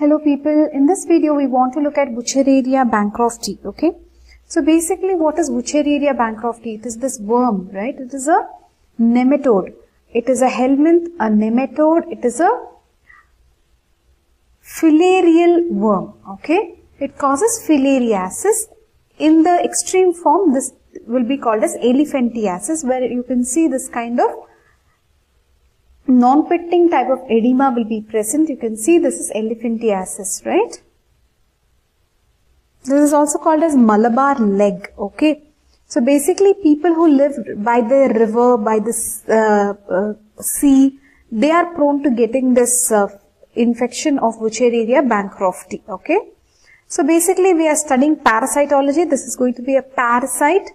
Hello people, in this video we want to look at Wuchereria bancrofti, okay? So basically what is Wuchereria bancrofti? It is this worm, right? It is a nematode. It is a helminth, a nematode, it is a filarial worm, okay? It causes filariasis. In the extreme form, this will be called as elephantiasis where you can see this kind of non-pitting type of edema will be present. You can see this is elephantiasis, right? This is also called as Malabar leg, okay? So basically people who live by the river, by the uh, uh, sea, they are prone to getting this uh, infection of Wuchereria bancrofti, okay? So basically we are studying parasitology. This is going to be a parasite,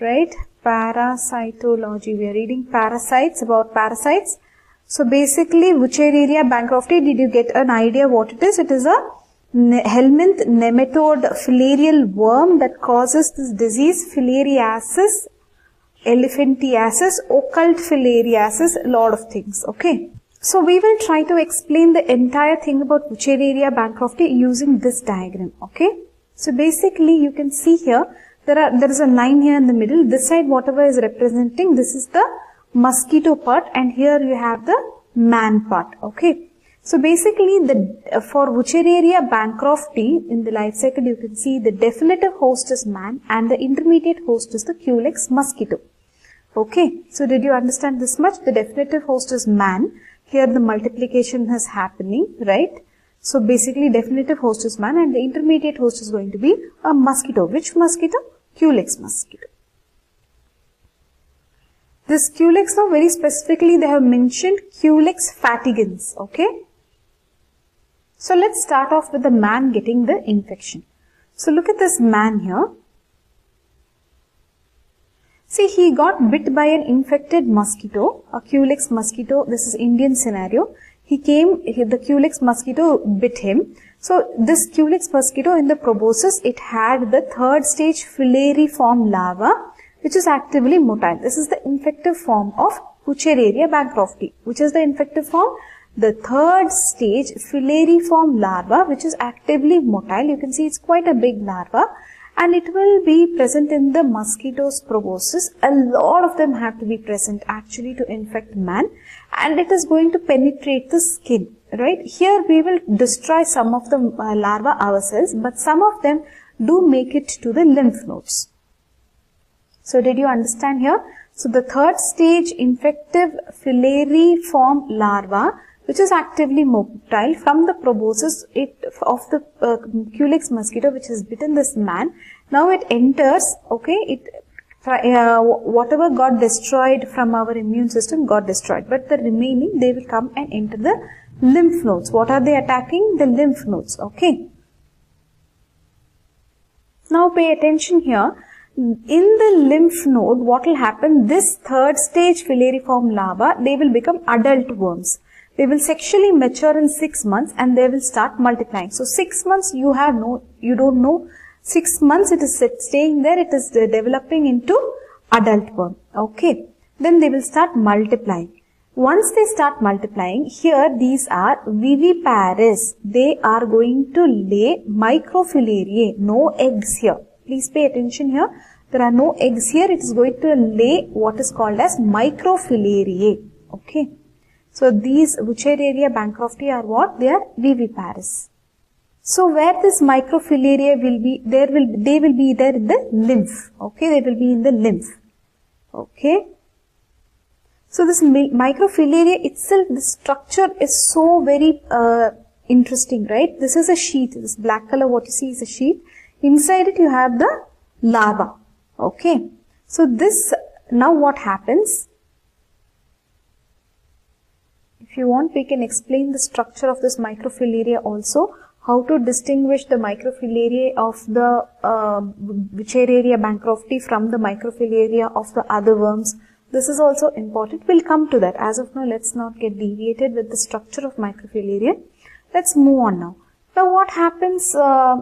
right? Parasitology. We are reading parasites, about parasites. So basically Wuchereria bancrofti, did you get an idea what it is? It is a helminth nematode filarial worm that causes this disease, filariasis, elephantiasis, occult filariasis, a lot of things, okay? So we will try to explain the entire thing about Wuchereria bancrofti using this diagram, okay? So basically you can see here, there are there is a line here in the middle. This side whatever is representing, this is the mosquito part and here you have the man part, okay? So basically the for Wuchereria bancrofti in the life cycle you can see the definitive host is man and the intermediate host is the Culex mosquito. Okay, so did you understand this much? The definitive host is man here the multiplication is happening, right? So basically definitive host is man and the intermediate host is going to be a mosquito. Which mosquito? Culex mosquito. This Culex now very specifically they have mentioned Culex fatigans, okay? So let's start off with the man getting the infection. So look at this man here. See, he got bit by an infected mosquito, a Culex mosquito. This is Indian scenario. He came, he, the Culex mosquito bit him. So, this Culex mosquito in the proboscis, it had the third stage filariform larva, which is actively motile. This is the infective form of Wuchereria bancrofti. Which is the infective form? The third stage filariform larva, which is actively motile. You can see it's quite a big larva and it will be present in the mosquito's proboscis. A lot of them have to be present actually to infect man and it is going to penetrate the skin, right? Here we will destroy some of the uh, larva ourselves, but some of them do make it to the lymph nodes. So did you understand here? So the third stage infective filariform larva which is actively motile from the proboscis it, of the uh, Culex mosquito which has bitten this man. Now it enters, okay, it Uh, whatever got destroyed from our immune system got destroyed. But the remaining, they will come and enter the lymph nodes. What are they attacking? The lymph nodes, okay. Now pay attention here. In the lymph node, what will happen? This third stage filariform larva, they will become adult worms. They will sexually mature in six months and they will start multiplying. So six months you have no, you don't know. Six months it is staying there, it is developing into adult worm. Okay. Then they will start multiplying. Once they start multiplying, here these are viviparous. They are going to lay microfilariae. No eggs here. Please pay attention here. There are no eggs here. It is going to lay what is called as microfilariae. Okay. So these Wuchereria bancrofti are what? They are viviparous. So where this microfilaria will be, there will they will be there in the lymph. Okay, they will be in the lymph. Okay. So this microfilaria itself, the structure is so very uh, interesting, right? This is a sheath. This black color, what you see is a sheath. Inside it, you have the larva. Okay. So this now what happens? If you want, we can explain the structure of this microfilaria also. How to distinguish the microfilariae of the uh, Wuchereria bancrofti from the microfilariae of the other worms. This is also important. We'll come to that. As of now, let's not get deviated with the structure of microfilariae. Let's move on now. Now, what happens? Uh,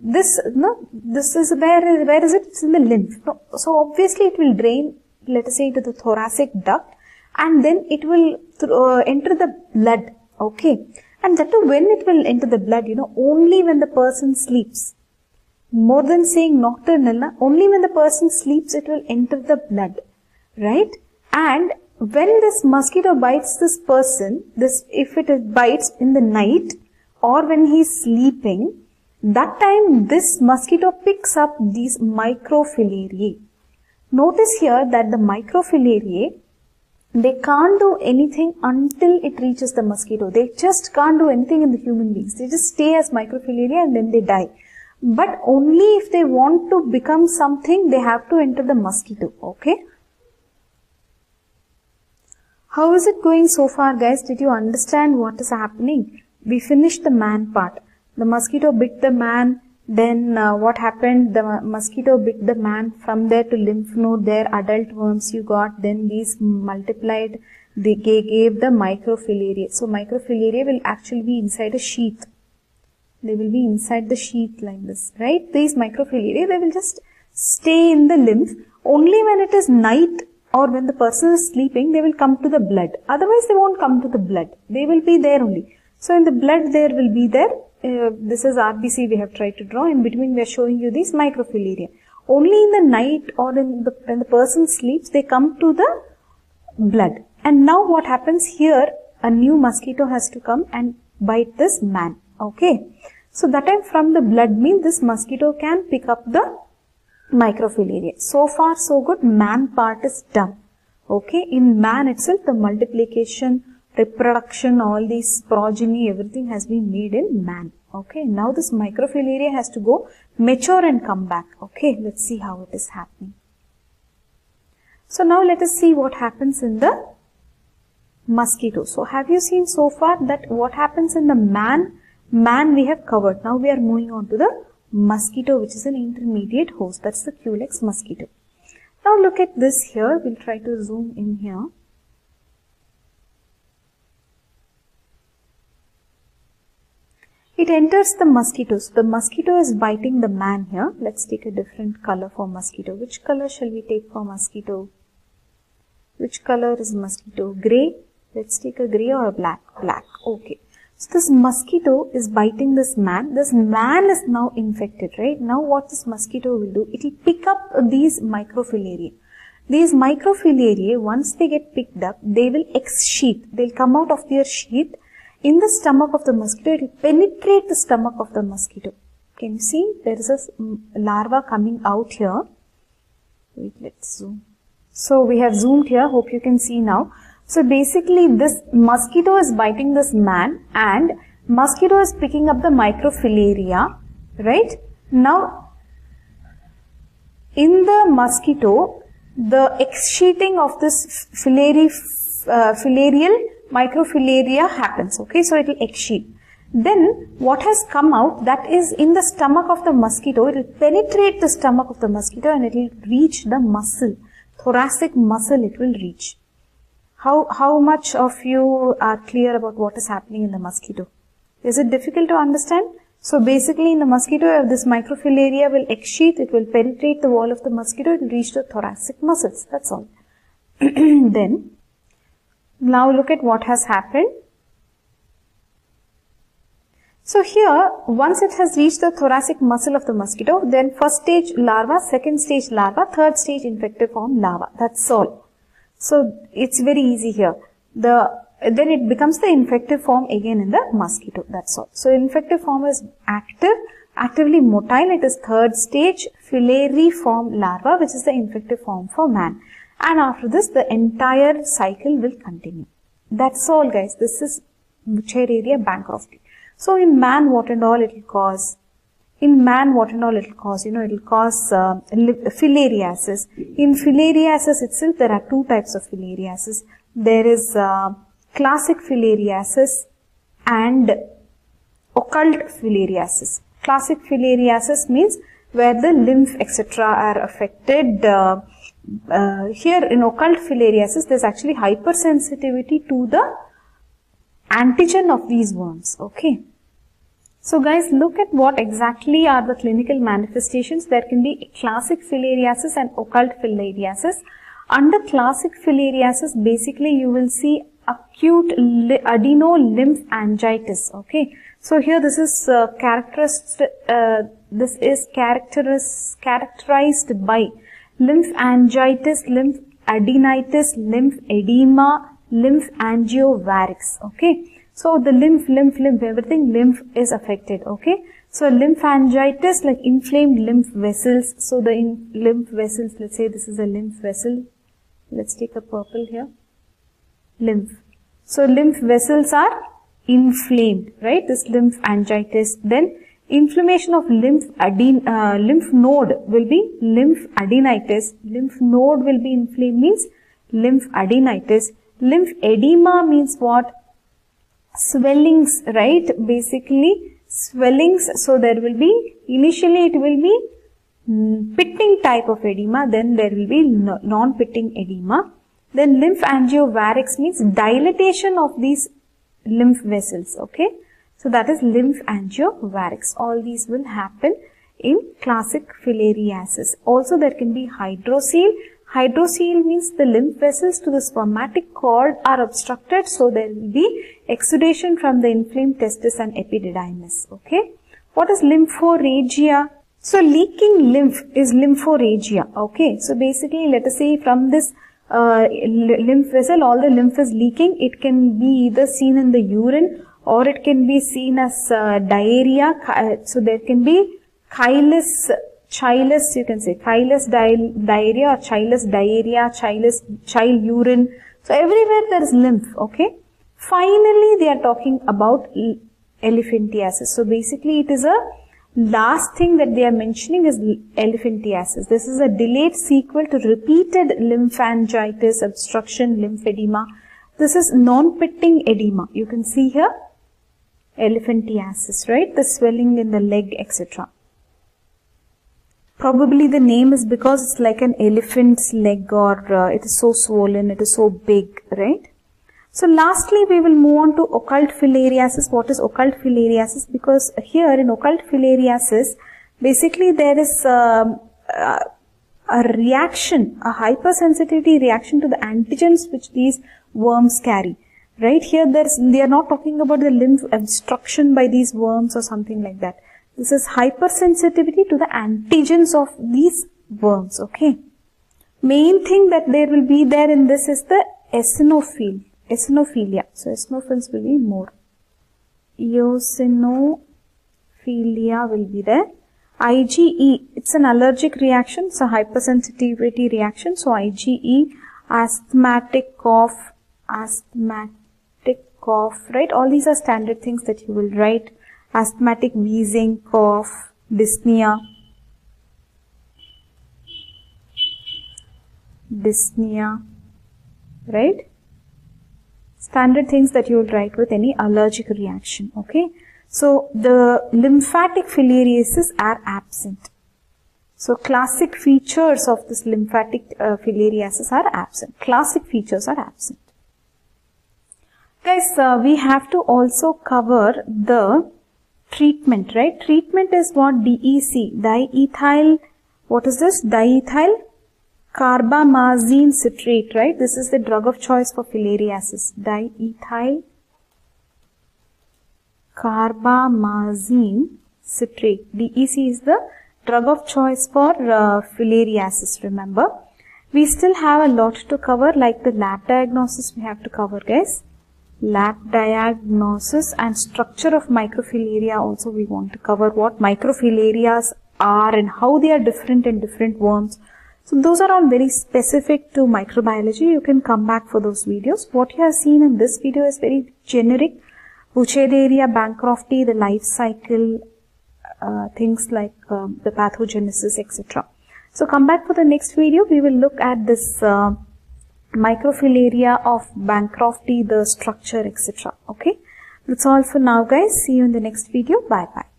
this no, this is where where is it? It's in the lymph. No, so obviously, it will drain. Let us say into the thoracic duct and then it will uh, enter the blood okay And that too, when it will enter the blood, you know, only when the person sleeps. More than saying nocturnal, only when the person sleeps, it will enter the blood. Right? And when this mosquito bites this person, this, if it bites in the night or when he is sleeping, that time this mosquito picks up these microfilariae. Notice here that the microfilariae they can't do anything until it reaches the mosquito. They just can't do anything in the human beings. They just stay as microfilaria and then they die. But only if they want to become something, they have to enter the mosquito. Okay. How is it going so far guys? Did you understand what is happening? We finished the man part. The mosquito bit the man, then uh, what happened? The mosquito bit the man from there to lymph node, there adult worms you got, then these multiplied, they gave the microfilaria. So microfilaria will actually be inside a sheath. They will be inside the sheath like this, right? These microfilaria they will just stay in the lymph. Only when it is night or when the person is sleeping, they will come to the blood. Otherwise, they won't come to the blood. They will be there only. So in the blood, there will be there uh, this is RBC we have tried to draw. In between we are showing you these microfilaria. Only in the night or in the, when the person sleeps, they come to the blood. And now what happens here, a new mosquito has to come and bite this man. Okay. So that time from the blood means this mosquito can pick up the microfilaria. So far so good, man part is done. Okay. In man itself, the multiplication, reproduction, all these progeny, everything has been made in man. Okay, now this microfilariae has to go mature and come back. Okay, let's see how it is happening. So now let us see what happens in the mosquito. So have you seen so far that what happens in the man? Man we have covered. Now we are moving on to the mosquito which is an intermediate host. That's the Culex mosquito. Now look at this here. We'll try to zoom in here. It enters the mosquitoes. The mosquito is biting the man here. Let's take a different color for mosquito. Which color shall we take for mosquito? Which color is mosquito? Gray? Let's take a gray or a black? Black. Okay. So this mosquito is biting this man. This man is now infected, right? Now what this mosquito will do? It will pick up these microfilariae. These microfilariae, once they get picked up, they will ex-sheath. They'll come out of their sheath in the stomach of the mosquito, it will penetrate the stomach of the mosquito. Can you see? There is a larva coming out here. Wait, let's zoom. So we have zoomed here. Hope you can see now. So basically this mosquito is biting this man and mosquito is picking up the microfilaria, right? Now, in the mosquito, the exsheathing of this filari, uh, filarial microfilariae happens. Okay, so it will exsheath. Then what has come out that is in the stomach of the mosquito, it will penetrate the stomach of the mosquito and it will reach the muscle, thoracic muscle it will reach. How, how much of you are clear about what is happening in the mosquito? Is it difficult to understand? So basically in the mosquito, this microfilaria will exsheath, it will penetrate the wall of the mosquito, it will reach the thoracic muscles. That's all. then now look at what has happened. So here, once it has reached the thoracic muscle of the mosquito, then first stage larva, second stage larva, third stage infective form larva. That's all. So it's very easy here. The then it becomes the infective form again in the mosquito. That's all. So infective form is active, actively motile. It is third stage filariform larva, which is the infective form for man and after this the entire cycle will continue. That's all guys. This is Wuchereria bancrofti. So in man what and all it will cause? In man what and all it will cause? You know it will cause uh, filariasis. In filariasis itself there are two types of filariasis. There is uh, classic filariasis and occult filariasis. Classic filariasis means where the lymph etc. are affected uh, uh, here in occult filariasis, there's actually hypersensitivity to the antigen of these worms. Okay. So guys, look at what exactly are the clinical manifestations. There can be classic filariasis and occult filariasis. Under classic filariasis, basically you will see acute adenolymphangitis. Okay. So here this is uh, characterized, uh, this is characterized by lymphangitis, lymph adenitis, lymph edema, lymph angiovarix. Okay. So the lymph, lymph, lymph, everything lymph is affected. Okay. So lymphangitis like inflamed lymph vessels. So the lymph vessels, let's say this is a lymph vessel. Let's take a purple here. Lymph. So lymph vessels are inflamed, right? This lymphangitis. Then inflammation of lymph aden uh, lymph node will be lymphadenitis. Lymph node will be inflamed means lymphadenitis. Lymph edema means what? Swellings, right? Basically swellings. So there will be, initially it will be mm, pitting type of edema, then there will be non-pitting edema. Then lymph angiovarix means dilatation of these lymph vessels, okay. So that is lymph angiovarix. All these will happen in classic filariasis. Also there can be hydrocele. Hydrocele means the lymph vessels to the spermatic cord are obstructed so there will be exudation from the inflamed testis and epididymis. Okay. What is lymphorrhagia? So leaking lymph is lymphorrhagia. Okay. So basically let us say from this uh, lymph vessel all the lymph is leaking. It can be either seen in the urine or it can be seen as uh, diarrhea. So there can be chylus, chylous you can say chylus di diarrhea or chylous diarrhea, chylus, chyle urine. So everywhere there is lymph. Okay. Finally, they are talking about elephantiasis. So basically, it is a last thing that they are mentioning is elephantiasis. This is a delayed sequel to repeated lymphangitis, obstruction, lymphedema. This is non-pitting edema. You can see here elephantiasis, right? The swelling in the leg, etc. Probably the name is because it's like an elephant's leg or uh, it is so swollen, it is so big, right? So lastly, we will move on to occult filariasis. What is occult filariasis? Because here in occult filariasis, basically there is um, a reaction, a hypersensitivity reaction to the antigens which these worms carry. Right here, there's, they are not talking about the lymph obstruction by these worms or something like that. This is hypersensitivity to the antigens of these worms. Okay. Main thing that there will be there in this is the eosinophil eosinophilia. So eosinophils will be more. Eosinophilia will be there. IgE, it's an allergic reaction, so hypersensitivity reaction. So IgE, asthmatic cough, asthmatic cough, right? All these are standard things that you will write. Asthmatic wheezing, cough, dyspnea, dyspnea, right? standard things that you will write with any allergic reaction. Okay. So the lymphatic filariasis are absent. So classic features of this lymphatic uh, filariasis are absent. Classic features are absent. Guys, uh, we have to also cover the treatment, right? Treatment is what DEC, diethyl, what is this? Diethyl carbamazine citrate, right? This is the drug of choice for filariasis. Diethyl carbamazine citrate. DEC is the drug of choice for uh, filariasis, remember. We still have a lot to cover like the lab diagnosis we have to cover guys. Lab diagnosis and structure of microfilaria also we want to cover what microfilarias are and how they are different in different worms so those are all very specific to microbiology. You can come back for those videos. What you have seen in this video is very generic. Wuchereria, Bancrofti, the life cycle, uh, things like um, the pathogenesis, etc. So come back for the next video. We will look at this uh, microfilaria of Bancrofti, the structure, etc. Okay. That's all for now guys. See you in the next video. Bye bye.